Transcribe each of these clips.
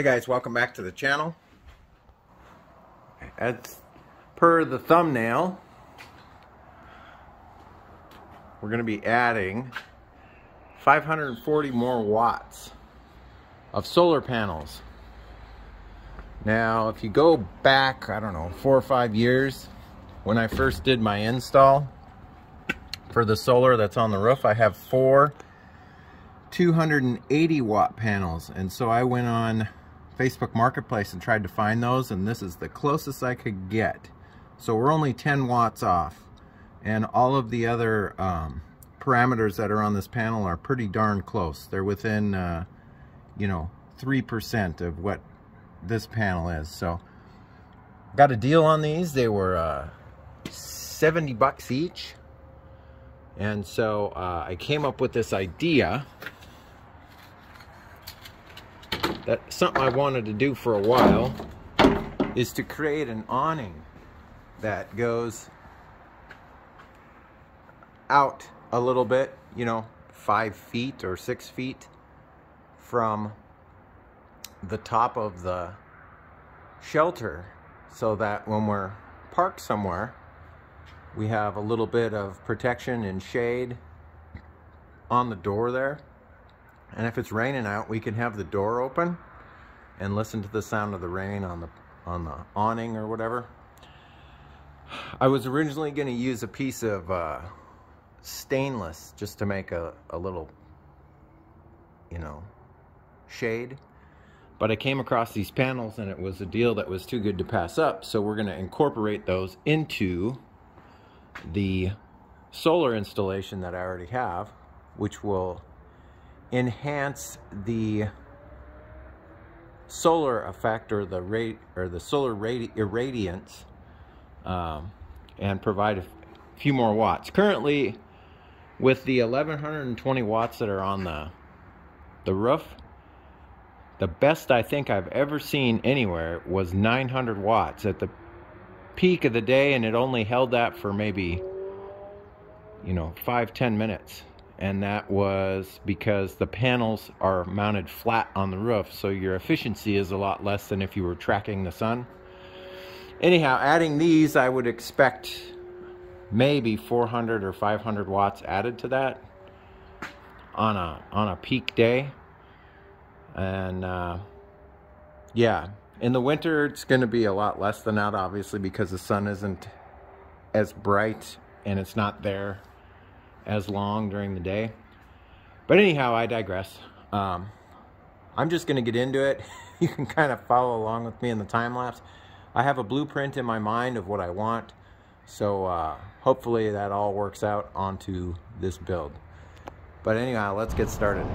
Hey guys, welcome back to the channel. As per the thumbnail, we're going to be adding 540 more watts of solar panels. Now, if you go back, I don't know, four or five years, when I first did my install for the solar that's on the roof, I have four 280 watt panels. And so I went on Facebook Marketplace and tried to find those, and this is the closest I could get. So we're only 10 watts off. And all of the other um, parameters that are on this panel are pretty darn close. They're within, uh, you know, 3% of what this panel is. So got a deal on these. They were uh, 70 bucks each. And so uh, I came up with this idea that something I wanted to do for a while is to create an awning that goes out a little bit, you know, five feet or six feet from the top of the shelter so that when we're parked somewhere, we have a little bit of protection and shade on the door there. And if it's raining out, we can have the door open and listen to the sound of the rain on the on the awning or whatever. I was originally going to use a piece of uh, stainless just to make a, a little, you know, shade. But I came across these panels and it was a deal that was too good to pass up. So we're going to incorporate those into the solar installation that I already have, which will enhance the solar effect or the rate or the solar radi irradiance um, and provide a few more watts. Currently, with the 1120 watts that are on the the roof, the best I think I've ever seen anywhere was 900 watts at the peak of the day, and it only held that for maybe you know five ten minutes and that was because the panels are mounted flat on the roof so your efficiency is a lot less than if you were tracking the sun. Anyhow adding these I would expect maybe 400 or 500 watts added to that on a on a peak day. And uh, yeah in the winter it's going to be a lot less than that obviously because the sun isn't as bright and it's not there as long during the day. But anyhow, I digress. Um, I'm just going to get into it. you can kind of follow along with me in the time lapse. I have a blueprint in my mind of what I want. So uh, hopefully that all works out onto this build. But anyhow, let's get started.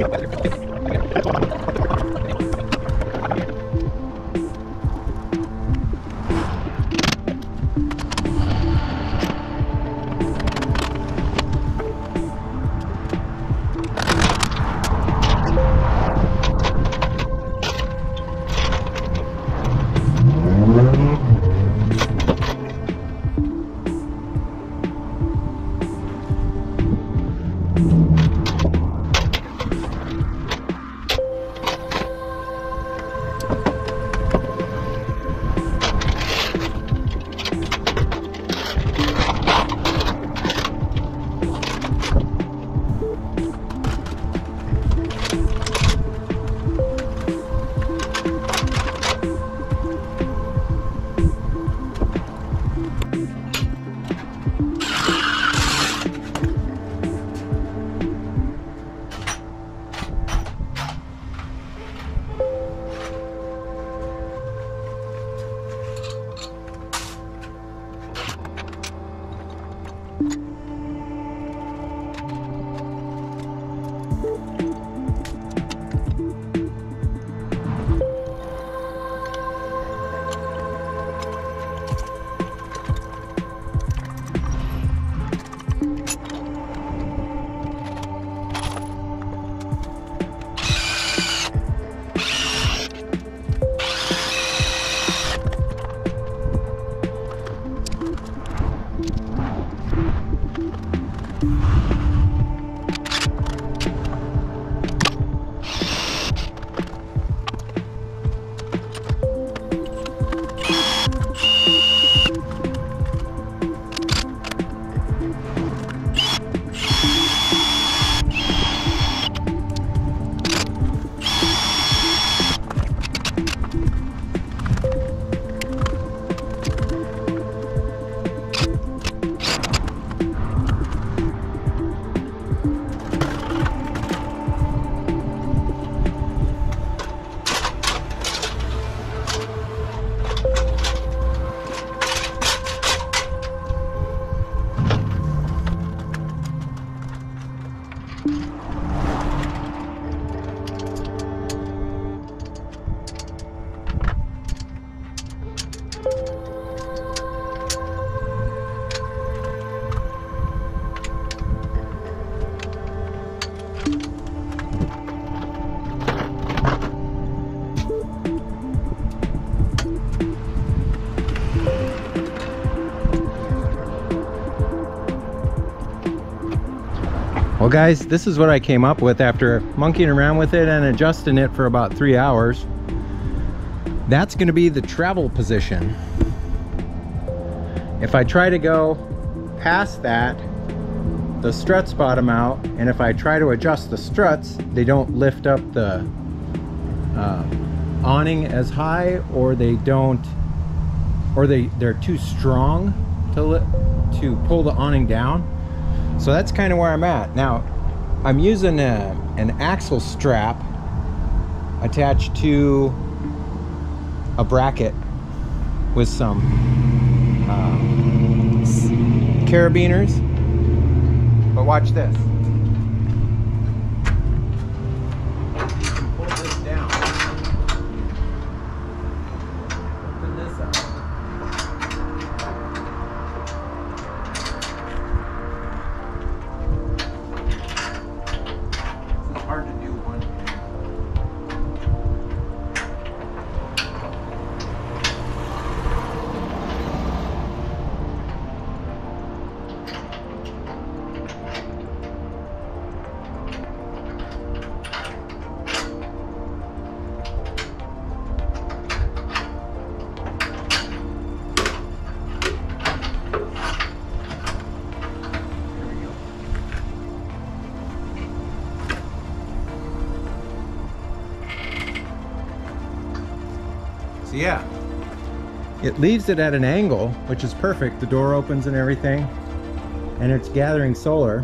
Yeah, better Well guys, this is what I came up with after monkeying around with it and adjusting it for about three hours. That's gonna be the travel position. If I try to go past that, the struts bottom out, and if I try to adjust the struts, they don't lift up the uh, awning as high or they don't, or they, they're too strong to, to pull the awning down. So that's kind of where I'm at. Now, I'm using a, an axle strap attached to a bracket with some um, carabiners. But watch this. It leaves it at an angle, which is perfect. The door opens and everything, and it's gathering solar.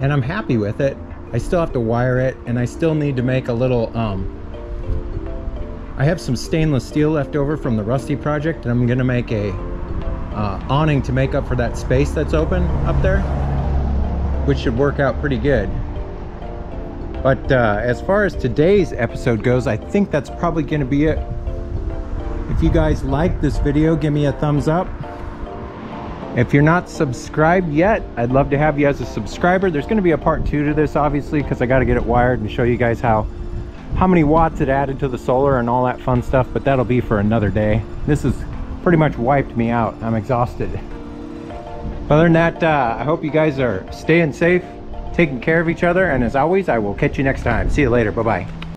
And I'm happy with it. I still have to wire it, and I still need to make a little, um, I have some stainless steel left over from the Rusty project and I'm gonna make a uh, awning to make up for that space that's open up there, which should work out pretty good. But uh, as far as today's episode goes, I think that's probably gonna be it. If you guys like this video, give me a thumbs up. If you're not subscribed yet, I'd love to have you as a subscriber. There's gonna be a part two to this, obviously, because I gotta get it wired and show you guys how how many watts it added to the solar and all that fun stuff, but that'll be for another day. This has pretty much wiped me out. I'm exhausted. Other than that, uh, I hope you guys are staying safe, taking care of each other, and as always, I will catch you next time. See you later. Bye-bye.